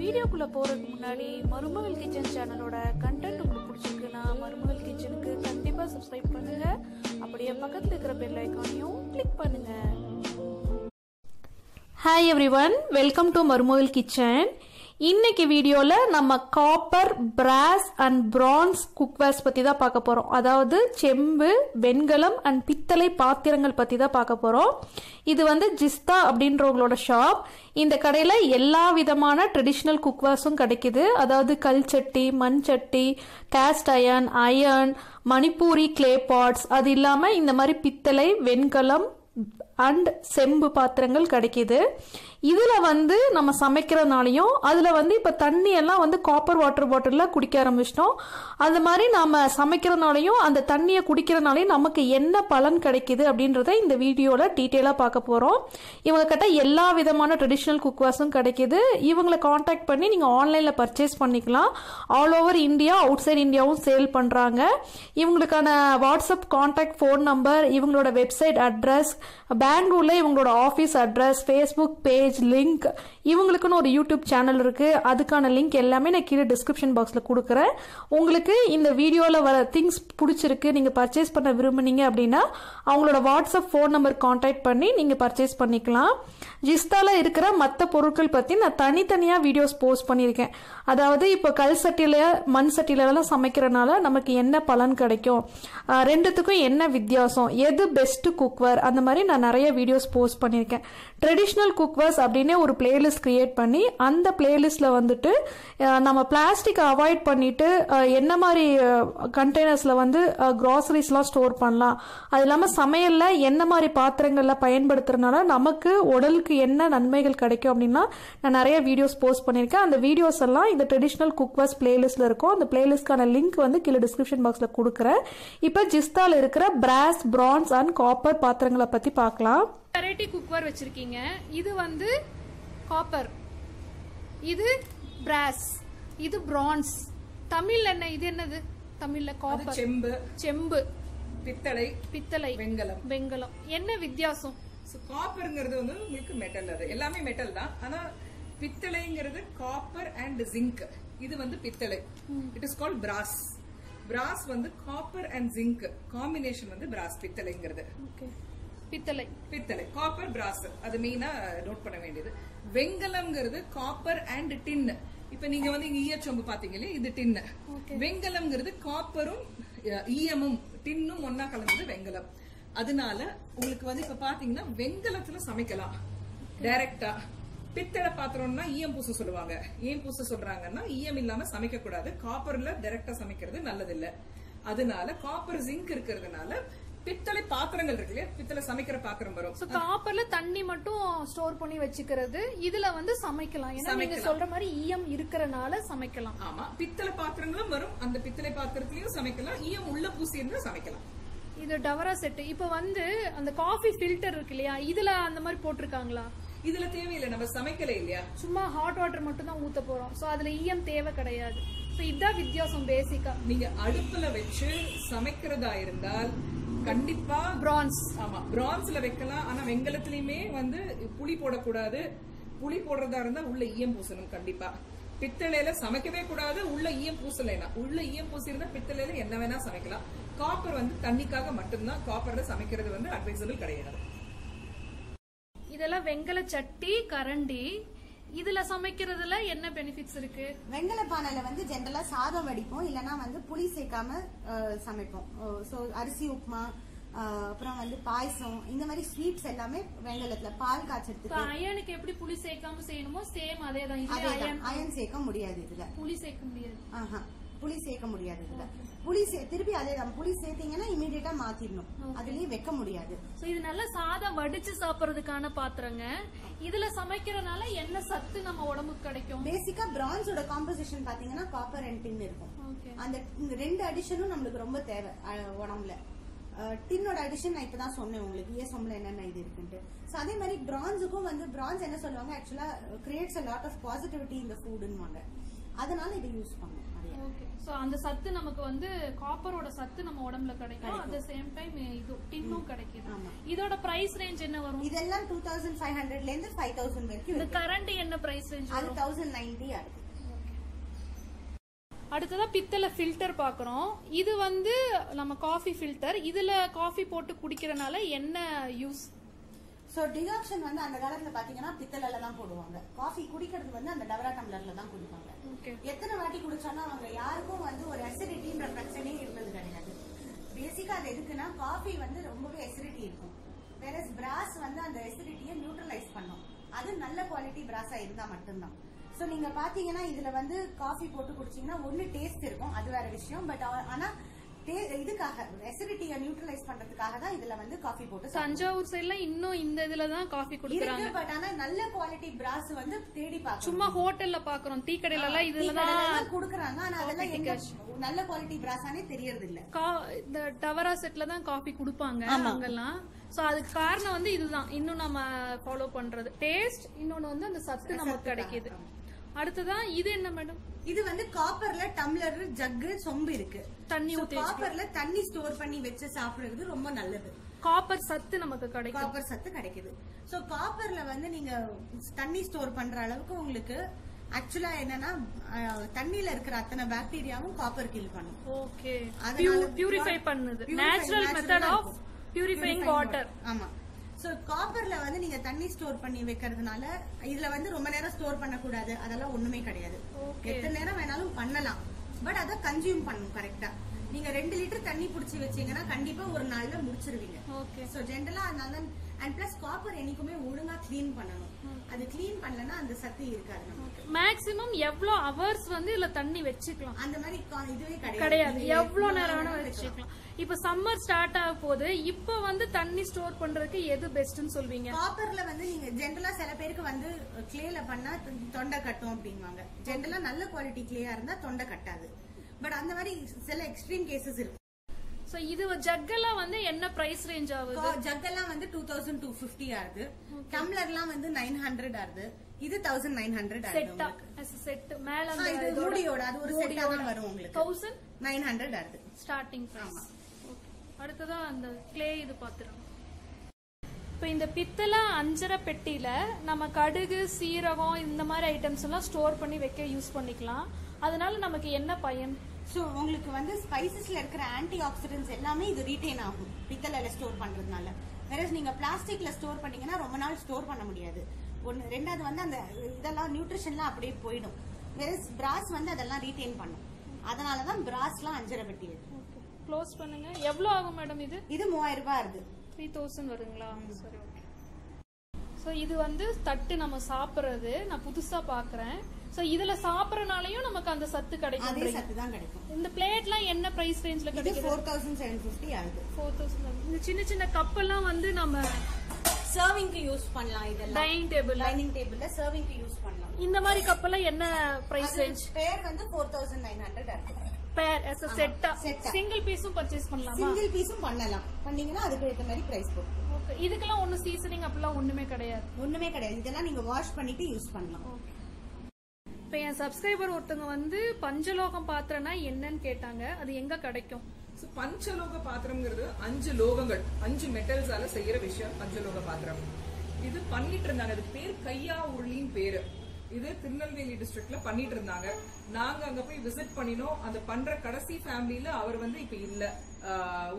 வீடியோக்குள்ள போறதுக்கு முன்னாடி மருமகள் கிச்சன் சேனலோட கண்டென்ட் உங்களுக்கு பிடிச்சிருக்குன்னா மருமகள் கிச்சனுக்கு கண்டிப்பா சப்ஸ்கிரைப் பண்ணுங்க. அப்படியே பக்கத்துல இருக்கிற பெல் ஐக்கானையும் கிளிக் பண்ணுங்க. Hi everyone welcome to மருமகள் கிச்சன். இன்னைக்கு வீடியோவில் நம்ம copper brass and bronze cookwares பற்றி தான் பார்க்க போகிறோம் அதாவது செம்பு வெண்கலம் அண்ட் பித்தளை பாத்திரங்கள் பற்றி தான் பார்க்க போகிறோம் இது வந்து ஜிஸ்தா அப்படின்றவங்களோட ஷாப் இந்த கடையில் எல்லா விதமான ட்ரெடிஷ்னல் குக்வேர்ஸும் கிடைக்குது. அதாவது கல் சட்டி மண் சட்டி cast iron iron Manipuri clay pots அது இல்லாமல் இந்த மாதிரி பித்தளை வெண்கலம் அண்ட் செம்பு பாத்திரங்கள் கிடைக்கிது. இதில் வந்து நம்ம சமைக்கிறதுனாலையும் அதில் வந்து இப்போ தண்ணி எல்லாம் வந்து காப்பர் வாட்டர் பாட்டிலில் குடிக்க ஆரம்பிச்சிட்டோம். அது மாதிரி நம்ம சமைக்கிறதுனாலையும் அந்த தண்ணியை குடிக்கிறதுனாலையும் நமக்கு என்ன பலன் கிடைக்கிது அப்படின்றத இந்த வீடியோவில் டீட்டெயிலாக பார்க்க போகிறோம் இவங்க கிட்ட எல்லா விதமான ட்ரெடிஷ்னல் குக்வாஸும் கிடைக்கிது. இவங்களை காண்டாக்ட் பண்ணி நீங்கள் ஆன்லைனில் பர்ச்சேஸ் பண்ணிக்கலாம். All over India outside இந்தியாவும் சேல் பண்ணுறாங்க இவங்களுக்கான வாட்ஸ்அப் காண்டாக்ட் ஃபோன் நம்பர் இவங்களோட வெப்சைட் அட்ரஸ் பெங்களூர்ல இவங்களோட office address Facebook page link இவங்களுக்குன்னு ஒரு யூடியூப் சேனல் இருக்குது அதுக்கான லிங்க் எல்லாமே நான் கீழே டிஸ்கிரிப்ஷன் பாக்ஸில் கொடுக்குறேன். உங்களுக்கு இந்த வீடியோவில் வர திங்ஸ் பிடிச்சிருக்கு நீங்கள் பர்ச்சேஸ் பண்ண விரும்புனீங்க அப்படின்னா அவங்களோட வாட்ஸ்அப் ஃபோன் நம்பர் காண்டாக்ட் பண்ணி நீங்கள் பர்ச்சேஸ் பண்ணிக்கலாம். ஜிஸ்தால இருக்கிற மற்ற பொருட்கள் பற்றி நான் தனித்தனியாக வீடியோஸ் போஸ்ட் பண்ணியிருக்கேன். அதாவது இப்போ கல் சட்டியில் மண் சட்டியிலலாம் சமைக்கிறனால நமக்கு என்ன பலன் கிடைக்கும்? ரெண்டுத்துக்கும் என்ன வித்தியாசம்? எது பெஸ்ட்டு குக்வேர் அந்த மாதிரி நான் நிறைய வீடியோஸ் போஸ்ட் பண்ணியிருக்கேன். ட்ரெடிஷ்னல் குக்வேர்ஸ் அப்படின்னே ஒரு பிளேலிஸ்ட் கிரியேட் பண்ணி அந்த பிளேலிஸ்ட்டில் வந்துட்டு நம்ம பிளாஸ்டிக் அவாய்ட் பண்ணிட்டு என்ன மாதிரி கண்டெய்னர்ஸில் வந்து க்ராசரிஸ்லாம் ஸ்டோர் பண்ணலாம். அது இல்லாமல் சமையலில் என்ன மாதிரி பாத்திரங்களில் பயன்படுத்துறதுனால நமக்கு உடலுக்கு என்ன நன்மைகள் கிடைக்கும் அப்படின்னா நான் நிறைய வீடியோஸ் போஸ்ட் பண்ணியிருக்கேன். அந்த வீடியோஸ் எல்லாம் இந்த ட்ரெடிஷ்னல் குக்வேர்ஸ் பிளேலிஸ்ட்டில் இருக்கும். அந்த பிளேலிஸ்ட்கான லிங்க் வந்து கீழே டிஸ்கிரிப்ஷன் பாக்ஸில் கொடுக்குறேன். இப்போ ஜிஸ்தால இருக்கிற பிராஸ் பிரான்ஸ் அண்ட் காப்பர் பாத்திரங்களை பற்றி பார்க்கலாம். வெரைட்டி குக்வேர் வச்சிருக்கீங்க. இது வந்து காப்பர் இது பிராஸ் இது பிரான்ஸ் தமிழ்ல என்ன? இது என்னது? தமிழ்ல காப்பர் செம்பு. செம்பு. பித்தளை. பித்தளை. வெண்கலம் வெங்கலம். என்ன வித்தியாசம்? காப்பர்ங்கிறது வந்து உங்களுக்கு மெட்டல் அது. எல்லாமே மெட்டல் தான். ஆனா பித்தளைங்கிறது காப்பர் அண்ட் ஜிங்க் இது வந்து பித்தளை. It is called brass brass வந்து காப்பர் அண்ட் ஜிங்க் காம்பினேஷன் வந்து பிராஸ் பித்தளைங்கிறது. ஓகே பித்தளை. பித்தளை. காப்பர் பிராஸ் அது மெயினா நோட் பண்ண வேண்டியது. வெங்கலம்ங்கிறது காப்பர் அண்ட் டின் இப்ப நீங்க வந்து இங்க ஈயச்சொம்பு பாத்தீங்களே இது டின் வெங்கலம்ங்கிறது காப்பரும் ஈயமும் டின்னும் ஒன்னா கலந்தது வெங்கலம். அதனால உங்களுக்கு வந்து இப்ப பாத்தீங்கன்னா வெங்கலத்துல சமைக்கலாம். டைரக்டா பித்தளை பாத்திரம்னா ஈயம் பூச சொல்லுவாங்க. ஏன் பூச சொல்றாங்கன்னா ஈயம் இல்லாம சமைக்க கூடாது காப்பர்ல டைரக்டா சமைக்கிறது நல்லதில்ல. அதனால காப்பர் ஜிங்க் இருக்கிறதுனால பித்தளை பாத்திரங்கள் இருக்கு இல்லையா? பித்தளை சமைக்கிற பாத்திரம் வரும். சோ காப்பர்ல தண்ணி மட்டும் ஸ்டோர் பண்ணி வச்சுக்கிறது. இதுல வந்து சமைக்கலாம். ஏன்னா நீங்க சொல்ற மாதிரி ஈயம் இருக்கறனால சமைக்கலாம். ஆமா. பித்தளை பாத்திரங்களும் வரும். அந்த பித்தளை பாத்திரத்திலயும் சமைக்கலாம். ஈயம் உள்ள பூசி இருந்தா சமைக்கலாம். இது டவரா செட் இப்ப வந்து அந்த காஃபி ஃபில்டர் இருக்கு இல்லையா? இதுல அந்த மாதிரி போட்டிருக்காங்களா? இதுல தேவையில்லை. நம்ம சமைக்கல இல்லையா? சும்மா ஹாட் வாட்டர் மட்டும் தான் ஊத்த போறோம். சோ அதுல ஈயம் தேவை கிடையாது. சோ இதுதான் வித்தியாசம் பேசிக்கா நீங்க அடுப்புல வச்சு சமைக்கிறதா இருந்தால் கண்டிப்பா பிரான்ஸ் ஆமா பிரான்ஸ்ல வைக்கலாம். ஆனா வெங்கலத்திலயுமே வந்து புளி போடக்கூடாது. புளி போடுறதா இருந்தா உள்ள ஈயம் பூசணும் கண்டிப்பா. பித்தளையில சமைக்கவே கூடாது. உள்ள ஈயம் பூசலைனா உள்ள ஈயம் பூசி இருந்தா பித்தளையில என்ன வேணா சமைக்கலாம். காப்பர் வந்து தண்ணிக்காக மட்டும்தான். காப்பர்ல சமைக்கிறது வந்து அட்வைசபிள் கிடையாது. இதெல்லாம் வெங்கல சட்டி கரண்டி இதுல சமைக்கிறதுல என்ன பெனிஃபிட்ஸ் இருக்கு? வெங்கல பானையில வந்து ஜென்ரலா சாதம் வடிப்போம். இல்லனா வந்து புளி சேர்க்காம சமைப்போம். சோ அரிசி உப்புமா அப்புறம் வந்து பாயசம் இந்த மாதிரி ஸ்வீட்ஸ் எல்லாமே வெங்கலத்துல பால் காய்ச்சறதுக்கு அயனுக்கு எப்படி புளி சேர்க்காம செய்யணுமோ சேம் அதே தான் அயன் சேர்க்க முடியாது இதுல. புளி சேர்க்க முடியாது. ஆஹா. புளி சேர்க்க முடியாது இதுல. புளி சே- திருப்பி அதேதான் புளி சேர்த்தீங்கன்னா இமீடியட்டா மாத்திடணும் அதுலயே வைக்க முடியாது. சோ இது நல்ல சாதம் வடிச்சு சாப்பிடுறதுக்கான பாத்திரங்க. இதுல சமைக்கிறனால என்ன சத்து நம்ம உடம்புக்கு கிடைக்கும்? பேசிக்கா பிரான்ஸோட காம்போசிஷன் பாத்தீங்கன்னா காப்பர் அண்ட் டின் இருக்கும். அந்த ரெண்டு அடிஷனும் நம்மளுக்கு ரொம்ப தேவை உடம்புல. டின்னோட அடிஷன் நான் இப்பதான் சொன்னேன் உங்களுக்கு. ஏசம்ல என்னென்ன இது இருக்குன்ட்டு. சோ அதே மாதிரி பிரான்ஸுக்கும் வந்து பிரான்ஸ் என்ன சொல்லுவாங்க? Actually creates a lot of positivity இந்த ஃபுட்னுவாங்க அதனால இதை யூஸ் பண்ணும் ஸோ அந்த சத்து நமக்கு வந்து காப்பரோட சத்து நம்ம உடம்புல கிடைக்கும். அட் சேம் டைம் இது டின்னும் கிடைக்குது. ஆமா. இதோட பிரைஸ் ரேஞ்ச் என்ன வரும்? இதெல்லாம் டூ தௌசண்ட் ஃபைவ் ஹண்ட்ரட்ல இருந்து ஃபைவ் தௌசண்ட் வரைக்கும் இந்த. கரண்ட் என்ன பிரைஸ் ரேஞ்ச் அது தௌசண்ட் நைன்டி ஆகுது அடுத்ததா பித்தளை ஃபில்டர் பாக்குறோம் இது வந்து நம்ம காஃபி ஃபில்டர் இதுல காஃபி போட்டு குடிக்கிறனால என்ன யூஸ் சோ டிகாக்ஷன் வந்து அந்த காலத்துல பாத்தீங்கன்னா பித்தளைல தான் போடுவாங்க. காஃபி குடிக்கிறது வந்து அந்த டவரா டம்ளர்ல தான் குடிப்பாங்க. எத்தனை வாட்டி குடிச்சாலும் அவங்க யாருக்கும் வந்து ஒரு அசிடிட்டின்ற பிரச்சனையே இருந்தது கிடையாது. பேசிக்கா அது எதுக்குன்னா காஃபி வந்து ரொம்பவே அசிடிட்டி இருக்கும். வேற பிராஸ் வந்து அந்த அசிடிட்டியை நியூட்ரலைஸ் பண்ணும். அது நல்ல குவாலிட்டி பிராஸா இருந்தா மட்டும்தான். சோ நீங்க பாத்தீங்கன்னா இதுல வந்து காஃபி போட்டு குடிச்சீங்கன்னா ஒண்ணு டேஸ்ட் இருக்கும். அது வேற விஷயம். பட் ஆனா இதுக்காக அசிடிட்டியை நியூட்ரலைஸ் பண்றதுக்காக தான் இதுல வந்து காஃபி போட்டு. தஞ்சாவூர் சைடுல இன்னும் இந்த இதுல தான் காஃபி குடுக்குறாங்க. பட் ஆனா நல்ல குவாலிட்டி பிராஸ் வந்து தேடி பார்க்கணும். சும்மா ஹோட்டல்ல பாக்குறோம் டீ கடையில எல்லாம் இதுல தான் குடுக்குறாங்க. ஆனா அதெல்லாம் எங்க நல்ல குவாலிட்டி பிராஸானே தெரியறது இல்ல கா- இந்த டவரா செட்ல தான் காஃபி குடுப்பாங்க அங்கெல்லாம். சோ அதுக்கு காரணம் வந்து இதுதான். இன்னும் நம்ம ஃபாலோ பண்றது. டேஸ்ட் இன்னொன்னு வந்து அந்த சத்து நமக்கு கிடைக்குது. அடுத்ததான் இது என்ன மேடம் இது வந்து காப்பர்ல டம்ளர் ஜக்கு சொம்பு இருக்கு. தண்ணி காப்பர்ல தண்ணி ஸ்டோர் பண்ணி வச்சு சாப்பிடுறது ரொம்ப நல்லது. காப்பர் சத்து நமக்கு கிடைக்கும். காப்பர் சத்து கிடைக்குது. சோ காப்பர்ல வந்து நீங்க தண்ணி ஸ்டோர் பண்ற அளவுக்கு உங்களுக்கு ஆக்சுவலா என்னன்னா தண்ணியில இருக்கிற அத்தனை பாக்டீரியாவும் காப்பர் கில் பண்ணும். ஓகே பியூரிஃபை பண்ணுது. Natural method of. Purifying water ஆமா. சோ காப்பர்ல வந்து நீங்க தண்ணி ஸ்டோர் பண்ணி வைக்கிறதுனால இதுல வந்து ரொம்ப நேரம் ஸ்டோர் பண்ண கூடாது அதெல்லாம் ஒண்ணுமே கிடையாது. எத்தனை நேரம் வேணாலும் பண்ணலாம். பட் அத கன்சியூம் பண்ணும் கரெக்டா நீங்க ரெண்டு லிட்டர் தண்ணி புடிச்சு வச்சீங்கன்னா கண்டிப்பா ஒரு நாள்ல முடிச்சிருவீங்க. ஓகே சோ ஜென்ரலா அதனால அண்ட் பிளஸ் காப்பர் என்னைக்குமே ஒழுங்கா க்ளீன் பண்ணணும். அது க்ளீன் பண்ணலன்னா அந்த சத்து இருக்காது நமக்கு. மேக்ஸிமம் எவ்வளவு ஹவர்ஸ் வந்து இதுல தண்ணி வச்சுக்கலாம்? அந்த மாதிரி இதுவே கிடையாது. எவ்வளவு நேரம் வேணா. வச்சுக்கலாம். இப்ப சம்மர் ஸ்டார்ட் ஆக போகுது. இப்ப வந்து தண்ணி ஸ்டோர் பண்றதுக்கு எது பெஸ்ட்னு சொல்வீங்க? காப்பர்ல வந்து நீங்க ஜென்ரலா சில பேருக்கு வந்து கிளேல பண்ணா தொண்டை கட்டும் அப்படிங்குவாங்க ஜென்ரலா நல்ல குவாலிட்டி கிளேயா இருந்தா தொண்டை கட்டாது. பட் அந்த மாதிரி சில எக்ஸ்ட்ரீம் கேசஸ் இருக்கு. சோ இது ஜக்கெல்லாம் வந்து என்ன பிரைஸ் ரேஞ்ச் ஆகுது? ஜக்கெல்லாம் வந்து டூ தௌசண்ட் டூ பிப்டி ஆகுது. டம்ளர்லாம் வந்து நைன் ஹண்ட்ரட் ஆகுது. இது தௌசண்ட் நைன் ஹண்ட்ரட் செட்டா. செட் மேல இது மூடியோட அது ஒரு செட்டா தான் வரும் உங்களுக்கு. தௌசண்ட் நைன் ஹண்ட்ரட் ஆகுது. ஸ்டார்டிங் பிரைஸ் அடுத்ததா அந்த கிளே இது பாத்துறோம் இப்போ இந்த பித்தளை அஞ்சரை பெட்டியில நம்ம கடுகு சீரகம் இந்த மாதிரி ஐட்டம்ஸ் எல்லாம் ஸ்டோர் பண்ணி வைக்க யூஸ் பண்ணிக்கலாம். அதனால நமக்கு என்ன பயன்? சோ உங்களுக்கு வந்து ஸ்பைசஸ்ல இருக்கிற ஆன்டி ஆக்சிடென்ட்ஸ் எல்லாமே இது ரீட்டைன் ஆகும் பித்தளைல ஸ்டோர் பண்றதுனால. வேற நீங்க பிளாஸ்டிக்ல ஸ்டோர் பண்ணீங்கன்னா ரொம்ப நாள் ஸ்டோர் பண்ண முடியாது. ஒன்னு ரெண்டாவது வந்து அந்த இதெல்லாம் நியூட்ரிஷன்லாம் அப்படியே போயிடும். வேற பிராஸ் வந்து அதெல்லாம் ரீட்டைன் பண்ணும். அதனாலதான் பிராஸ்லாம் அஞ்சரை பெட்டி இருக்கு. க்ளோஸ் பண்ணுங்க. எவ்வளோ ஆகும் மேடம் இது? இது மூவாயிரம் ரூபாய் வருது த்ரீ தௌசண்ட் வருங்களா? சரி ஓகே ஸோ இது வந்து தட்டு நம்ம சாப்பிட்றது. நான் புதுசா பாக்குறேன். ஸோ இதுல சாப்பிட்றனாலையும் நமக்கு அந்த சத்து அதே கிடைக்கும் சத்து தான் கிடைக்கும். இந்த பிளேட்லாம் என்ன பிரைஸ் ரேஞ்ச்ல செவன் பிப்டி ஆகுது. ஃபோர் தௌசண்ட் இந்த சின்ன சின்ன கப்பெல்லாம் வந்து நம்ம சர்விங்க்கு யூஸ் பண்ணலாம் இதெல்லாம். டைனிங் டேபிள் டைனிங் டேபிள்ல சர்விங்க்கு யூஸ் பண்ணலாம். இந்த மாதிரி கப்பெல்லாம் என்ன பிரைஸ் அது ரேஞ்ச் பேர் வந்து ஃபோர் தௌசண்ட் நைன் ஹண்ட்ரட் இருக்கு பேர் எஸ் செட்டா set ஆ. சிங்கிள் பீஸும் பர்ச்சேஸ் பண்ணலாமா? சிங்கிள் பீஸும் பண்ணலாம். பண்ணீங்கன்னா அதுக்கு ஏற்ற மாதிரி பிரைஸ் போகும். ஓகே இதுக்கெல்லாம் ஒன்றும் சீசனிங் அப்படிலாம் ஒண்ணுமே கிடையாது. ஒண்ணுமே கிடையாது. இதெல்லாம் நீங்க வாஷ் பண்ணிட்டு யூஸ் பண்ணலாம். இப்போ என் சப்ஸ்கிரைபர் ஒருத்தவங்க வந்து பஞ்சலோகம் பாத்திரம்னா என்னன்னு கேட்டாங்க. அது எங்க கிடைக்கும்? பஞ்சலோக பாத்திரம்ங்கிறது அஞ்சு லோகங்கள் அஞ்சு மெட்டல்ஸால செய்யற விஷயம் பஞ்சலோக பாத்திரம். இது பண்ணிட்டு இருந்தாங்க. அது பேர் கையா உருளின்னு பேரு. இது திருநெல்வேலி டிஸ்ட்ரிக்ட்ல பண்ணிட்டு இருந்தாங்க. நாங்க அங்க போய் விசிட் பண்ணினோம். அந்த பண்ற கடைசி ஃபேமிலியில அவர் வந்து இப்ப இல்ல.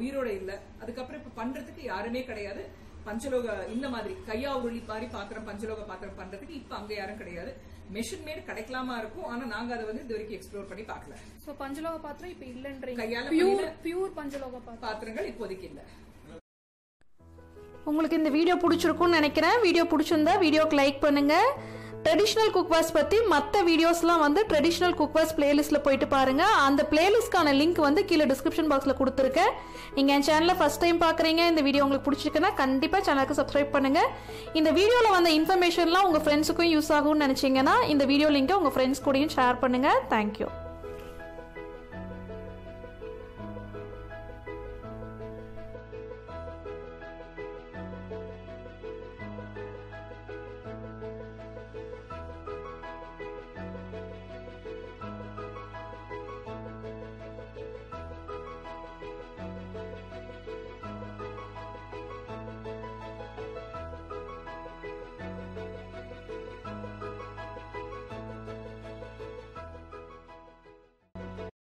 உயிரோட இல்ல. அதுக்கப்புறம் இப்ப பண்றதுக்கு யாருமே கிடையாது. பஞ்சலோக இந்த மாதிரி கையா உருளி மாதிரி பாத்திரம் பஞ்சலோக பாத்திரம் பண்றதுக்கு இப்ப அங்க யாரும் கிடையாது. மெஷின் மேட் கிடைக்கலாமா இருக்கும். ஆனா நாங்க அதை வந்து இது வரைக்கும் எக்ஸ்ப்ளோர் பண்ணி பார்க்கல. ஸோ பஞ்சலோக பாத்திரம் இப்போ இல்லைன்றீங்க. கையால பியூர் பியூர் பஞ்சலோக பாத்திரங்கள் இப்போதைக்கு இல்ல. உங்களுக்கு இந்த வீடியோ பிடிச்சிருக்கும்னு நினைக்கிறேன். வீடியோ பிடிச்சிருந்தா வீடியோக்கு லைக் பண்ணுங்க. ட்ரெடிஷ்னல் குக்வாஸ் பற்றி மற்ற வீடியோஸ்லாம் வந்து ட்ரெடிஷ்னல் குக்வாஸ் பிளேலிஸ்ட்டில் போயிட்டு பாருங்க. அந்த பிளேலிஸ்ட்கான லிங்க் வந்து கீழே டிஸ்கிரிப்ஷன் பாக்ஸில் கொடுத்துருக்கேன். நீங்கள் என் சேனலில் ஃபஸ்ட் டைம் பார்க்குறீங்க இந்த வீடியோ உங்களுக்கு பிடிச்சிருக்குன்னா கண்டிப்பாக சேனலுக்கு சப்ஸ்கிரைப் பண்ணுங்க. இந்த வீடியோவில் வந்த இன்ஃபர்மேஷன்லாம் உங்கள் ஃப்ரெண்ட்ஸுக்கும் யூஸ் ஆகும்னு நினச்சிங்கன்னா இந்த வீடியோ லிங்க்கை உங்கள் ஃப்ரெண்ட்ஸ் கூடயும் ஷேர் பண்ணுங்கள் தேங்க்யூ